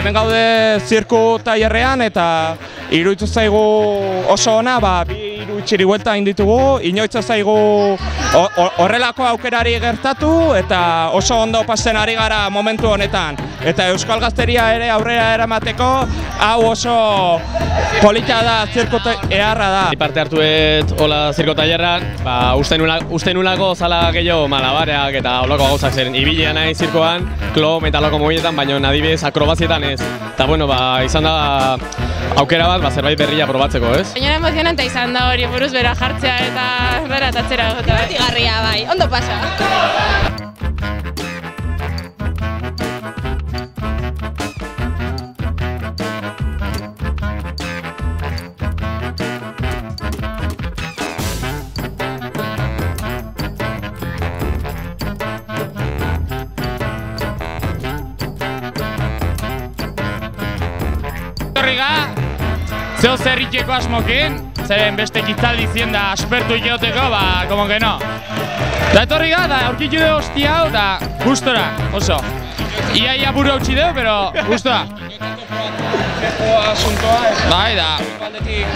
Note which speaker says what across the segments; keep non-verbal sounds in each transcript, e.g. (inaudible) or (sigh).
Speaker 1: Hemen gaude zirku tailerrean eta iruditu zaigu oso ona, ba, bi hiru txiri buelta egin ditugu, inoitza zaigu horrelako aukerari gertatu eta oso ondo pasen ari gara momentu honetan. Eta Euskal Gazteria ere aurrera eramateko hau oso polita da zirku ta- eharra da.
Speaker 2: Ni parte hartu dut hola zirko tailerran, ba, uste, nula, uste nulako zala gehiago malabareak eta holako gauzak zen. Ibilia nahi zirkoan, klom eta holako mobiletan, baina adibidez akrobazietan ez. Eta bueno, ba, izan da aukera bat, ba, zerbait berria probatzeko, ez?
Speaker 3: Baina emozionante izan da hori buruz bera jartzea eta bera tatzera egotea.
Speaker 4: Tigarria bai, ondo pasa.
Speaker 5: Zeo zer itxeko asmokin, zeren beste kitzaldi zien da aspertu ikoteko, ba, como que no. Da etorri ga, da aurkitu dugu hostia hau, da gustora, oso. Ia ia buru hautsi dugu, pero gustora. Bai, da.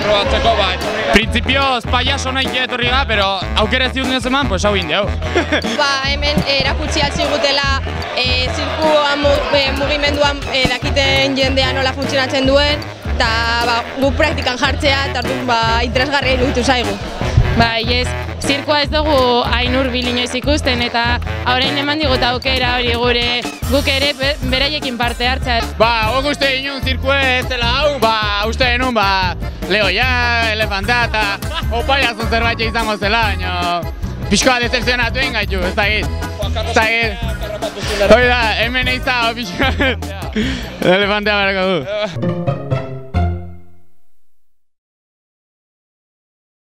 Speaker 1: probatzeko, ba,
Speaker 5: Printzipioz payaso nahi etorri ga, pero aukera ez diut eman, pues hau indeu. (laughs)
Speaker 4: Ba, hemen eh, erakutsi altzigutela e, zirkua mu, e, mugimenduan e, dakiten jendea nola funtzionatzen duen, eta ba, gu praktikan jartzea, eta orduan ba, interesgarria iruditu zaigu.
Speaker 3: Bai, ez, zirkoa ez dugu hain hurbil inoiz ikusten eta orain eman digut aukera hori gure guk ere be- beraiekin parte hartzea.
Speaker 5: Ba, guk uste inun zirkue ez dela hau, ba, uste genuen, ba, lehoia, elefanta eta opaiazun zerbait izango zela, baina pixkoa decepzionatu egin gaitu, ez da git. Ez da git. Hori da, hemen eiza, pixkoa, elefantea berako du.